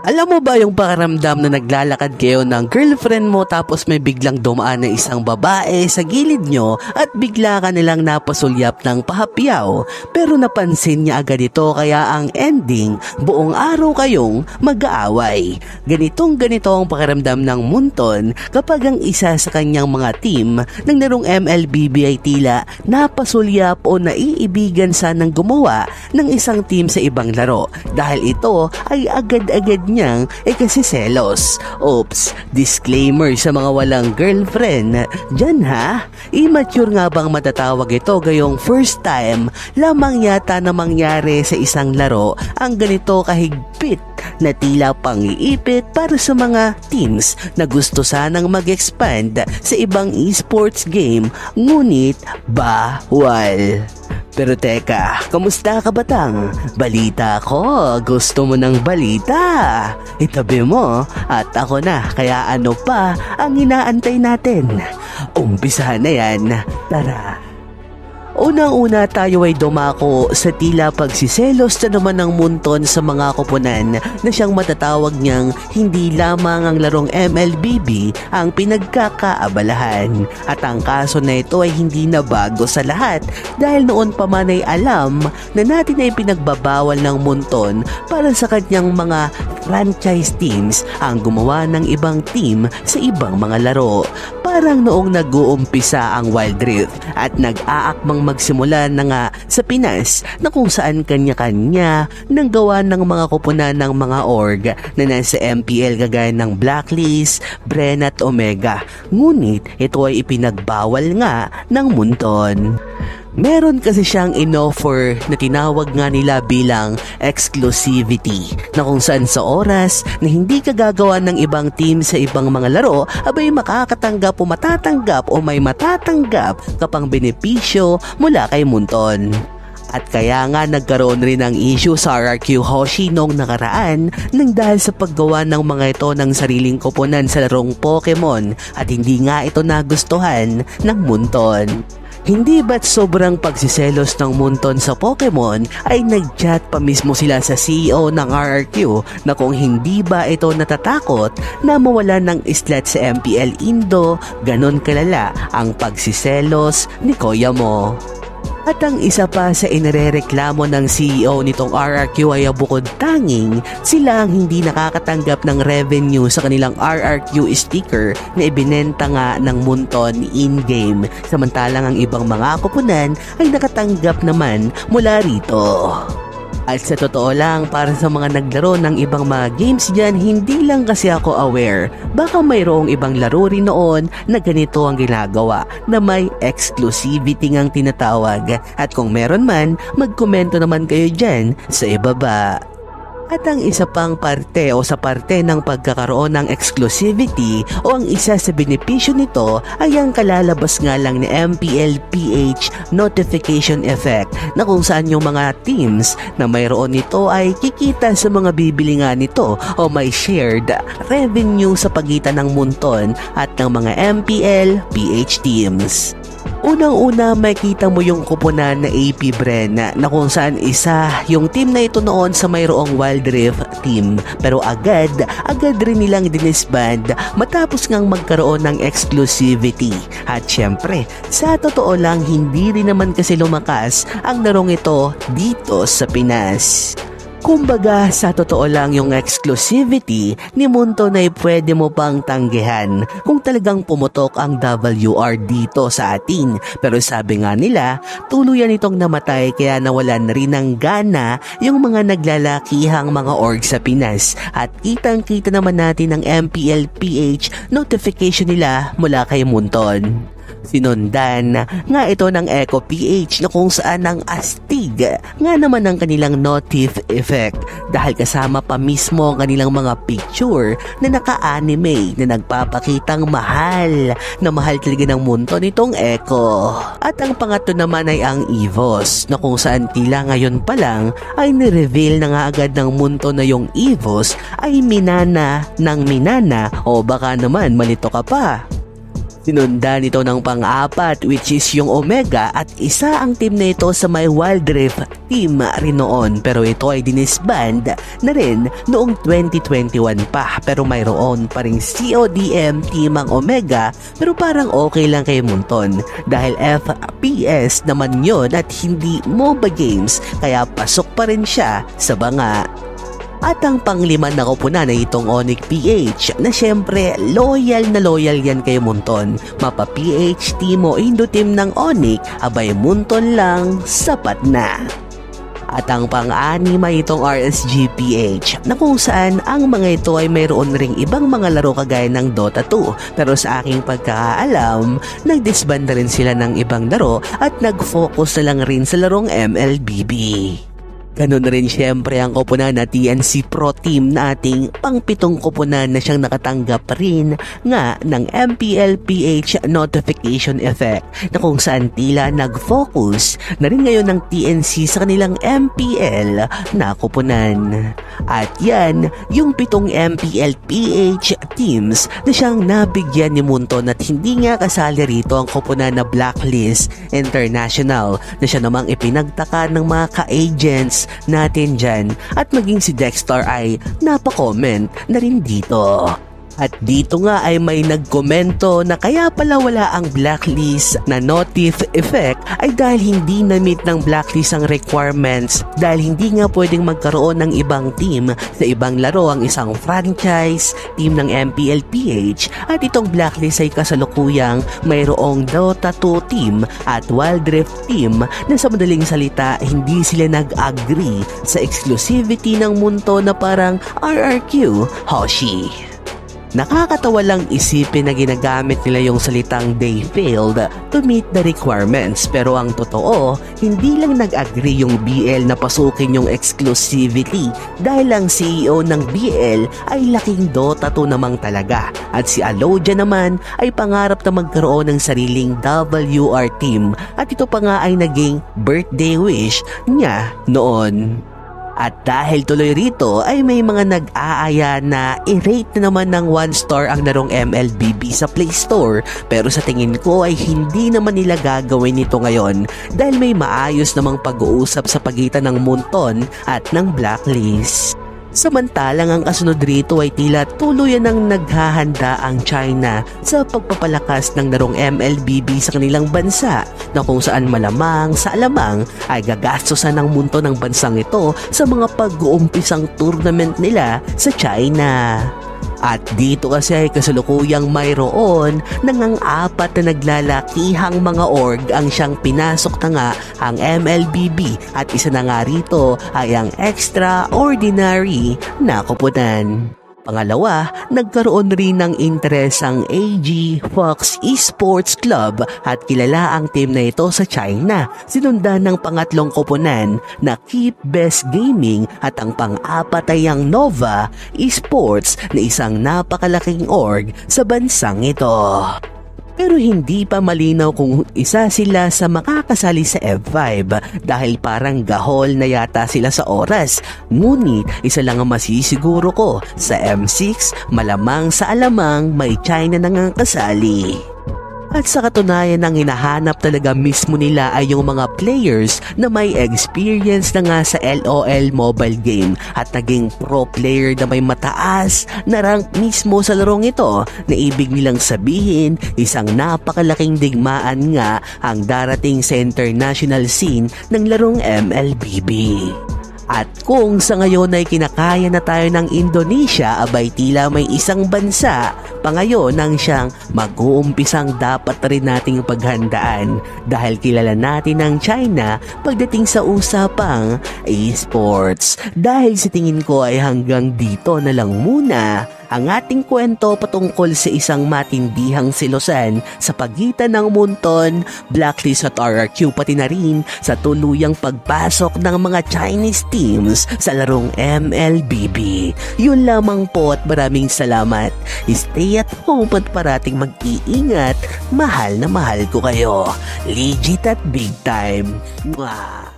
Alam mo ba yung pakaramdam na naglalakad kayo ng girlfriend mo tapos may biglang dumaan na isang babae sa gilid nyo at bigla ka nilang napasulyap ng pahapyaw pero napansin niya agad ito kaya ang ending buong araw kayong mag-aaway. Ganitong ganito ang pakaramdam ng Munton kapag ang isa sa kanyang mga team ng larong MLBB ay tila napasulyap o naiibigan sanang gumawa ng isang team sa ibang laro dahil ito ay agad-agad niyang eh kasi selos. Oops, disclaimer sa mga walang girlfriend. Diyan ha, immature nga bang matatawag ito gayong first time lamang yata na mangyari sa isang laro ang ganito kahigpit na tila pang-iipit para sa mga teams na gusto sanang mag-expand sa ibang esports game ngunit bawal. Pero teka, kamusta ka batang? Balita ko, gusto mo ng balita. Itabi mo at ako na, kaya ano pa ang inaantay natin? Umpisahan na yan, tara. Unang-una tayo ay dumako sa tila pagsiselos na naman ng munton sa mga kupunan na siyang matatawag niyang hindi lamang ang larong MLBB ang pinagkakaabalahan. At ang kaso na ito ay hindi na bago sa lahat dahil noon pa man ay alam na natin ay pinagbabawal ng munton para sa kanyang mga franchise teams ang gumawa ng ibang team sa ibang mga laro. Parang noong nag-uumpisa ang Wild Rift at nag-aakmang magsimula na nga sa Pinas na kung saan kanya-kanya nang gawa ng mga kupunan ng mga org na nasa MPL kagaya ng Blacklist, Bren at Omega. Ngunit ito ay ipinagbawal nga ng Munton. Meron kasi siyang inoffer na tinawag nga nila bilang exclusivity na kung saan sa oras na hindi ka gagawa ng ibang team sa ibang mga laro abay makakatanggap o matatanggap o may matatanggap kapang benepisyo mula kay Munton. At kaya nga nagkaroon rin ng issue sa RRQ Hoshi noong nakaraan nang dahil sa paggawa ng mga ito ng sariling koponan sa larong Pokemon at hindi nga ito nagustuhan ng Munton. Hindi ba't sobrang pagsiselos ng Munton sa Pokemon ay nag-chat pa mismo sila sa CEO ng RRQ na kung hindi ba ito natatakot na mawala ng slot sa MPL Indo, ganon kalala ang pagsiselos ni Koya mo. At ang isa pa sa inarereklamo ng CEO nitong RRQ ay bukod tanging sila ang hindi nakakatanggap ng revenue sa kanilang RRQ sticker na ibinenta nga ng Munton in-game samantalang ang ibang mga kupunan ay nakatanggap naman mula rito. At sa totoo lang, para sa mga naglaro ng ibang mga games dyan, hindi lang kasi ako aware. Baka mayroong ibang laro rin noon na ganito ang ginagawa, na may exclusivity ngang tinatawag. At kung meron man, magkomento naman kayo dyan sa ibaba. At ang isa pang parte o sa parte ng pagkakaroon ng exclusivity o ang isa sa benepisyo nito ay ang kalalabas nga lang ni MPL-PH notification effect na kung saan yung mga teams na mayroon nito ay kikita sa mga bibili nga nito o may shared revenue sa pagitan ng munton at ng mga MPL-PH teams. Unang-una makita mo yung kupunan na AP Bren na, na kung saan isa yung team na ito noon sa mayroong Wild Rift team pero agad, agad rin nilang dinisband matapos ngang magkaroon ng exclusivity. At syempre, sa totoo lang hindi rin naman kasi lumakas ang larong ito dito sa Pinas. Kumbaga sa totoo lang yung exclusivity ni Munto na pwede mo pang tanggihan kung talagang pumutok ang WR dito sa atin. Pero sabi nga nila, tuluyan itong namatay kaya nawalan rin ng gana yung mga naglalakihang mga org sa Pinas. At kitang kita naman natin ang MPL-PH notification nila mula kay Munton. Sinundan nga ito ng Echo PH na kung saan ang astig nga naman ang kanilang notif effect dahil kasama pa mismo ang kanilang mga picture na naka-anime na nagpapakitang mahal na mahal talaga ng mundo nitong Echo. At ang pangatlo naman ay ang EVOS na kung saan tila ngayon pa lang ay ni-reveal na nga agad ng mundo na yung EVOS ay minana ng minana o baka naman malito ka pa. Sinundan ito ng pang-apat which is yung Omega at isa ang team na ito sa may Wild Rift team rin noon. Pero ito ay dinisband na rin noong 2021 pa. Pero mayroon pa rin CODM team ang Omega pero parang okay lang kay Munton. Dahil FPS naman yon at hindi MOBA games kaya pasok pa rin siya sa banga at ang panglima na koponan ay itong Onic PH na syempre loyal na loyal yan kay Munton. Mapa PH team o Indo team ng Onic, abay Munton lang, sapat na. At ang pang-anim ay itong RSGPH na kung saan ang mga ito ay mayroon ring ibang mga laro kagaya ng Dota 2 pero sa aking pagkakaalam, nagdisband na rin sila ng ibang laro at nag-focus na lang rin sa larong MLBB. Ganun rin siyempre ang koponan na TNC Pro Team na ating pangpitong koponan na siyang nakatanggap rin nga ng MPLPH notification effect na kung saan tila nag-focus na rin ngayon ng TNC sa kanilang MPL na koponan. At yan, yung pitong MPLPH teams na siyang nabigyan ni Munton at hindi nga kasali rito ang koponan na Blacklist International na siya namang ipinagtaka ng mga ka-agents natin dyan at maging si Dexter ay napakomment na rin dito. At dito nga ay may nagkomento na kaya pala wala ang blacklist na notif effect ay dahil hindi na-meet ng blacklist ang requirements dahil hindi nga pwedeng magkaroon ng ibang team sa ibang laro ang isang franchise, team ng MPLPH at itong blacklist ay kasalukuyang mayroong Dota 2 team at Wild Rift team na sa madaling salita hindi sila nag-agree sa exclusivity ng munto na parang RRQ Hoshi. Nakakatawa lang isipin na ginagamit nila yung salitang they failed to meet the requirements. Pero ang totoo, hindi lang nag-agree yung BL na pasukin yung exclusivity dahil ang CEO ng BL ay laking Dota 2 namang talaga. At si Alodia naman ay pangarap na magkaroon ng sariling WR team. At ito pa nga ay naging birthday wish niya noon. At dahil tuloy rito ay may mga nag-aaya na i-rate na naman ng 1 star ang larong MLBB sa Play Store pero sa tingin ko ay hindi naman nila gagawin ito ngayon dahil may maayos namang pag-uusap sa pagitan ng Munton at ng Blacklist. Samantalang ang kasunod rito ay tila tuluyan ng naghahanda ang China sa pagpapalakas ng larong MLBB sa kanilang bansa na kung saan malamang sa alamang ay gagastosan ng munto ng bansang ito sa mga pag-uumpisang tournament nila sa China. At dito kasi ay kasalukuyang mayroon nang ang apat na naglalakihang mga org ang siyang pinasok na nga ang MLBB at isa na nga rito ay ang extraordinary na kupunan. Pangalawa, nagkaroon rin ng interes ang AG Fox Esports Club at kilala ang team na ito sa China. Sinundan ng pangatlong koponan na Keep Best Gaming at ang pang-apat ay ang Nova Esports na isang napakalaking org sa bansang ito. Pero hindi pa malinaw kung isa sila sa makakasali sa F5 dahil parang gahol na yata sila sa oras. Ngunit isa lang ang masisiguro ko, sa M6 malamang sa alamang may China nang ang kasali. At sa katunayan ng hinahanap talaga mismo nila ay yung mga players na may experience na nga sa LOL mobile game at naging pro player na may mataas na rank mismo sa larong ito na ibig nilang sabihin isang napakalaking digmaan nga ang darating sa international scene ng larong MLBB. At kung sa ngayon ay kinakaya na tayo ng Indonesia, abay tila may isang bansa pa ngayon nang siyang mag-uumpisang dapat rin nating paghandaan dahil kilala natin ang China pagdating sa usapang esports. Dahil sa tingin ko ay hanggang dito na lang muna ang ating kwento patungkol sa isang matindihang silosan sa pagitan ng Munton, Blacklist at RRQ pati na rin sa tuluyang pagpasok ng mga Chinese teams sa larong MLBB. Yun lamang po at maraming salamat. Stay at home at parating mag-iingat. Mahal na mahal ko kayo. Legit at big time. Mwah!